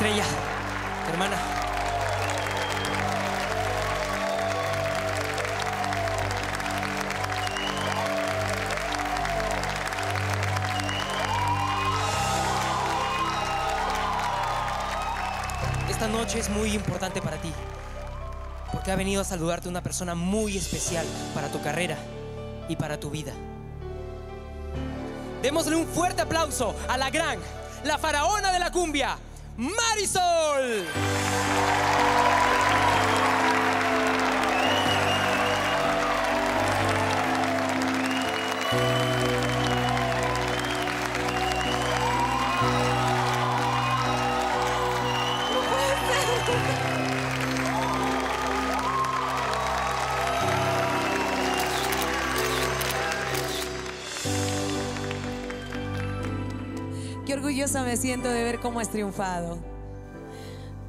Estrella, hermana. Esta noche es muy importante para ti, porque ha venido a saludarte una persona muy especial para tu carrera y para tu vida. Démosle un fuerte aplauso a la gran, la faraona de la cumbia, Marisol. Qué orgullosa me siento de ver cómo has triunfado.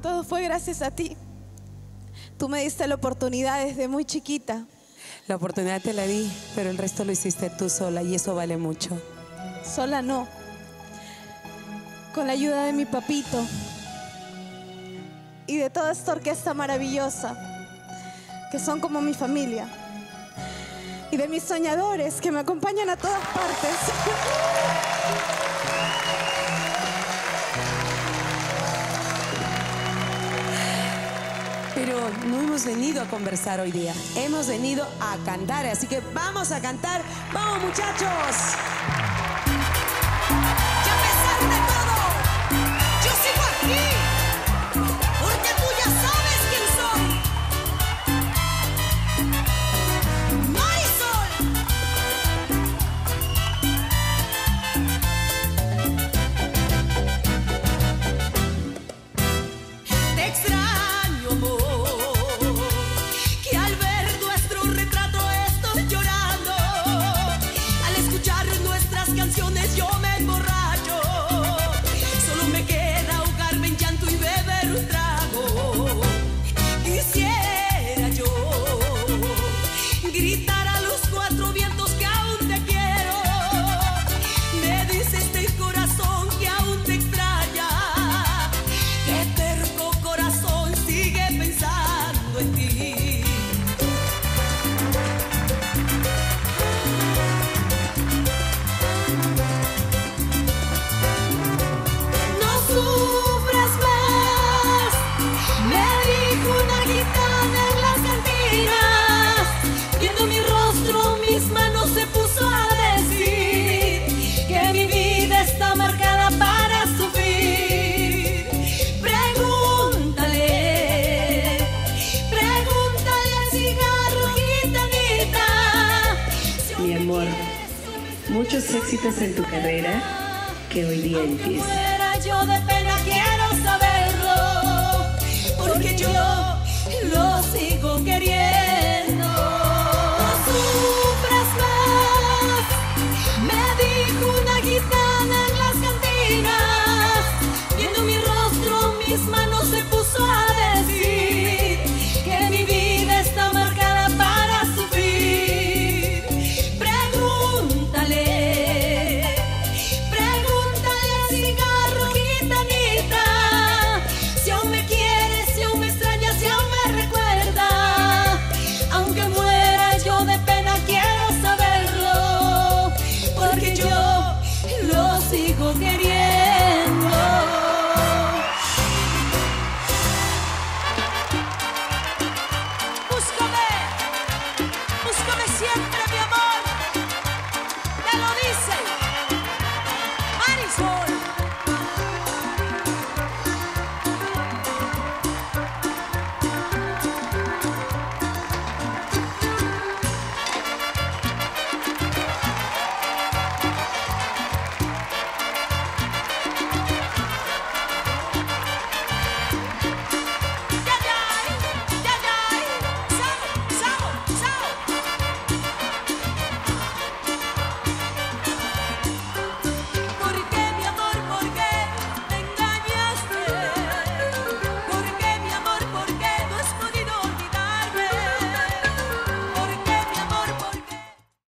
Todo fue gracias a ti. Tú me diste la oportunidad desde muy chiquita. La oportunidad te la di, pero el resto lo hiciste tú sola y eso vale mucho. Sola no. Con la ayuda de mi papito. Y de toda esta orquesta maravillosa. Que son como mi familia. Y de mis soñadores que me acompañan a todas partes. Pero no hemos venido a conversar hoy día, hemos venido a cantar, así que vamos a cantar. ¡Vamos muchachos! Pensando en éxitos en tu carrera que hoy día empieza. yo de.